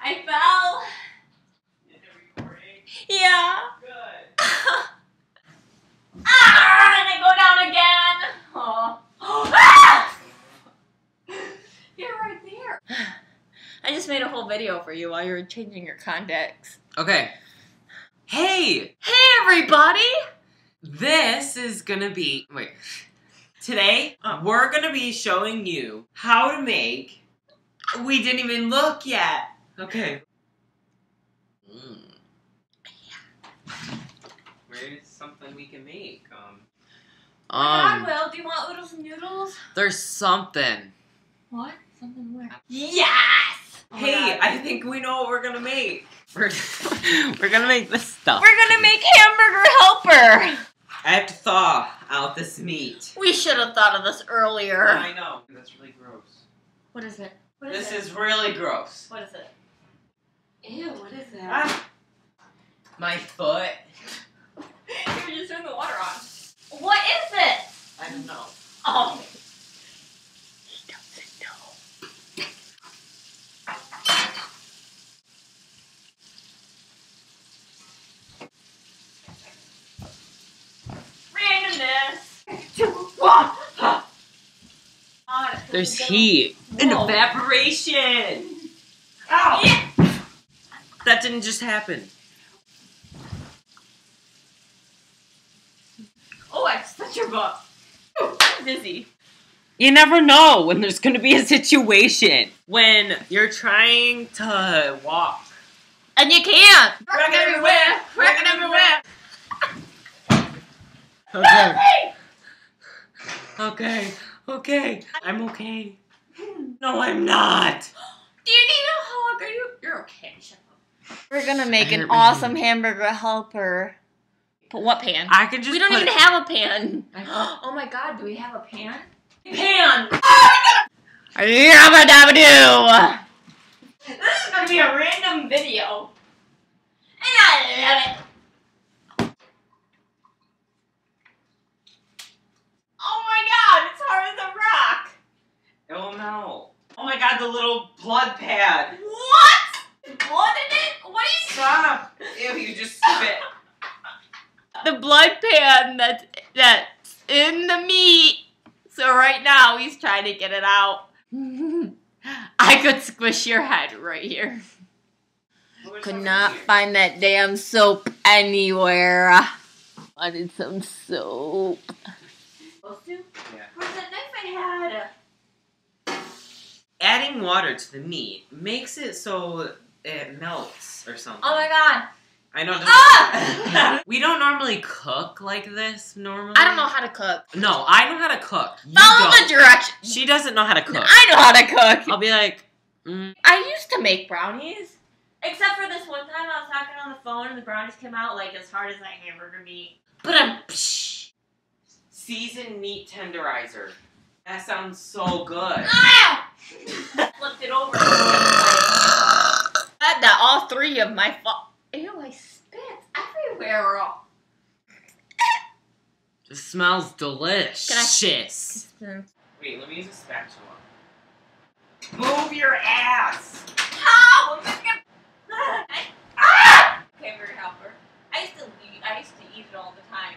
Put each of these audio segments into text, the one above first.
I fell. Yeah. Good. ah, and I go down again. Oh. ah! You're right there. I just made a whole video for you while you were changing your contacts. Okay. Hey! Hey, everybody! This is gonna be. Wait. Today, uh, we're gonna be showing you how to make. We didn't even look yet Okay. Mm. Where's something we can make? Um. God, Um. Will, do you want oodles and noodles? There's something. What? Something where? Yes! Oh Hey, God. I think we know what we're gonna make. We're, we're gonna make this stuff. We're gonna make hamburger helper! I have to thaw out this meat. We should have thought of this earlier. I know. That's really gross. What is it? What This it? is really gross. What is it? Ew, what is that? Ah. My foot. you were just turning the water on. What is it? I don't know. Oh. He doesn't know. Randomness. There's heat and evaporation. Ow! Yeah. That didn't just happen. Oh, I just touched your butt. I'm dizzy. You never know when there's gonna be a situation when you're trying to walk. And you can't. Wrecking everywhere, wrecking everywhere. Okay. Okay. Okay. I'm okay. No, I'm not. Do you need a hug? Are you? You're okay. Shut up. We're gonna make an awesome hand. hamburger helper. But what pan? I can just. we don't put- even have a pan. Oh my god, do we have a pan? Pan! Oh Yabba dabba doo. This is gonna be a random video. And I love it. Oh my god, it's hard as a rock. It will melt. Oh my god, the little blood pad. What? Blood in it? What is Stop. Ew, you just spit. the blood pan that's that's in the meat. So right now he's trying to get it out. I could squish your head right here. Could not find that damn soap anywhere. Wanted some soap. Yeah. Where's that knife I had? Adding water to the meat makes it so it melts or something. Oh my god. I know. Ah! we don't normally cook like this normally. I don't know how to cook. No, I know how to cook. You Follow don't. the directions. She doesn't know how to cook. I know how to cook. I'll be like, mm, I used to make brownies. Except for this one time I was talking on the phone and the brownies came out like as hard as that hamburger meat. But I'm seasoned meat tenderizer. That sounds so good. ah! flipped it over. Had that all three of my fu- Ew, I spit everywhere. This smells delicious. How? Wait, let me use a spatula. Move your ass! I'm just gonna- Ah! Hamburger helper. I used to eat. I used to eat it all the time.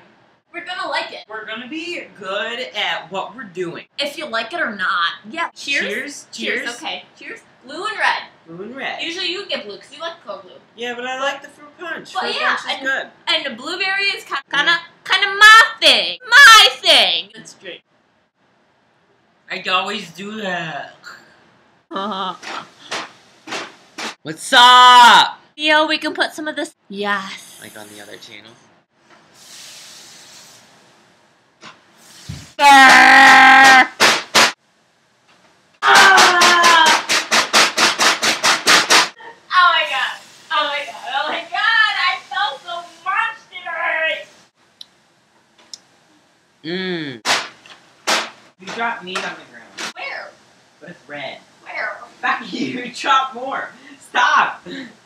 We're gonna like it. We're gonna be good at what we're doing. If you like it or not. Yeah. Cheers. Cheers. Cheers. Okay. Cheers. Blue and red. Blue and red. Usually you get blue because you like cold blue. Yeah, but I like the fruit punch. Well, fruit yeah, punch is and- good. And the blueberry is kind kind of kind of my thing. My thing. Let's drink. I always do that. What's up? Yo, we can put some of this. Yes. Like on the other channel. Ah! Oh my god. Oh my god. Oh my god. I felt so much today. Mmm. You meat on the ground, Where? but it's red. Where? Back you, chop more. Stop.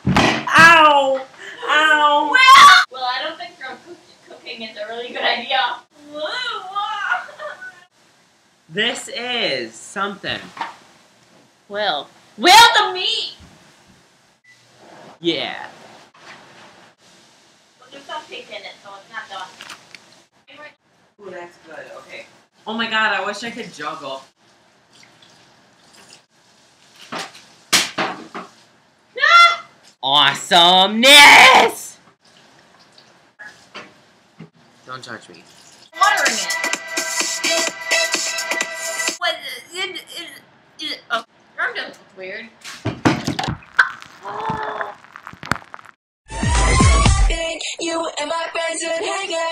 Ow. Ow. Well, well, I don't think drunk cook- cooking is a really good idea. This is something. Will. Will the meat. Yeah. Well, there's some pig in it, so it's not done. Ooh, that's good. Oh my god, I wish I could juggle. Ah! Awesomeness! Don't touch me. Watering it. What? It, it, it, oh, I'm done. Weird. You and my friends would hang out.